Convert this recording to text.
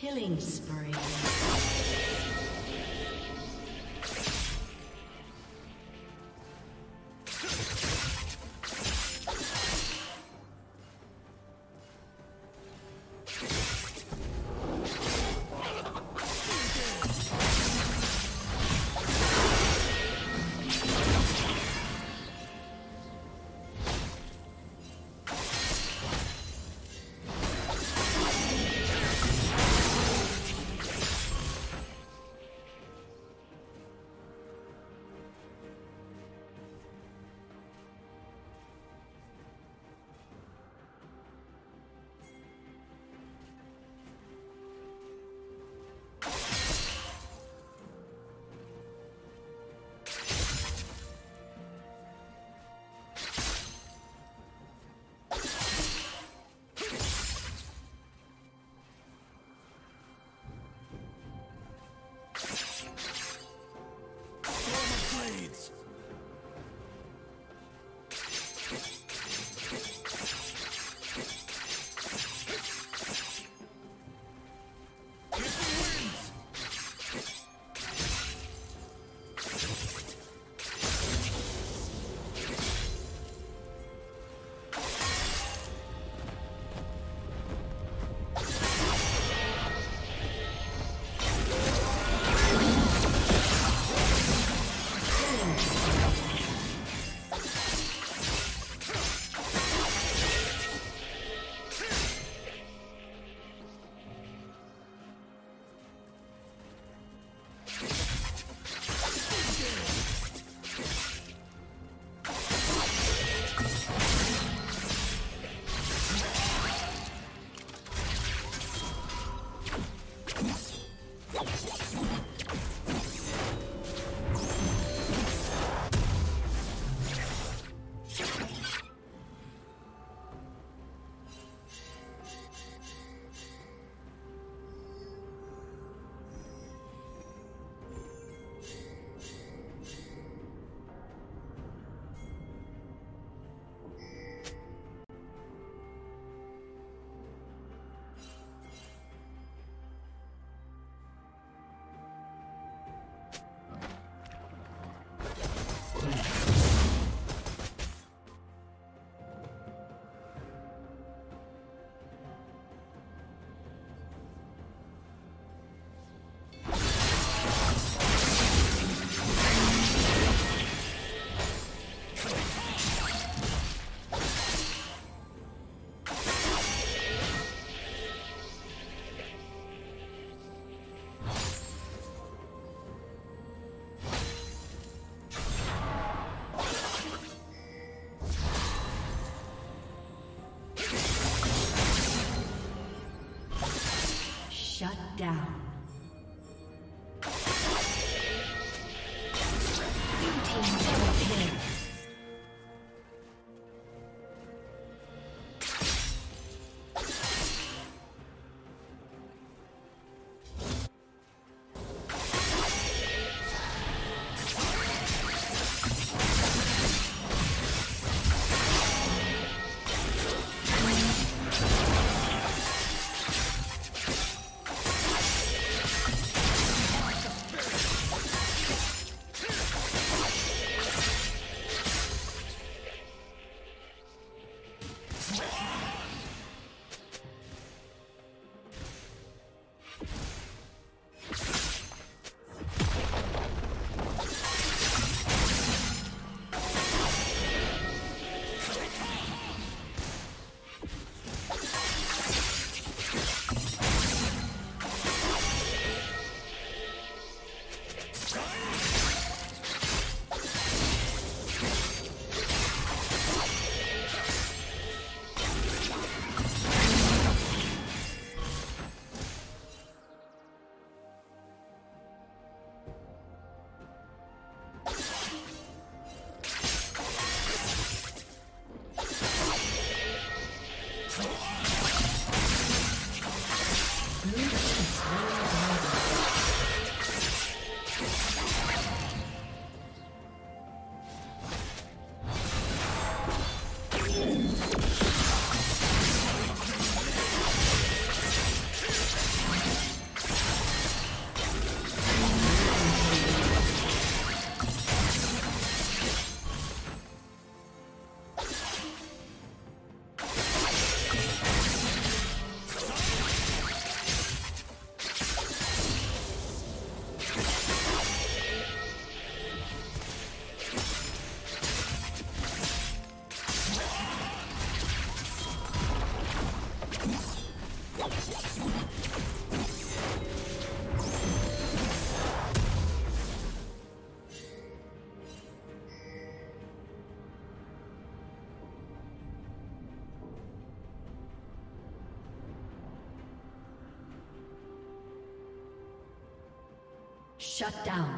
Killing spree. Shut down.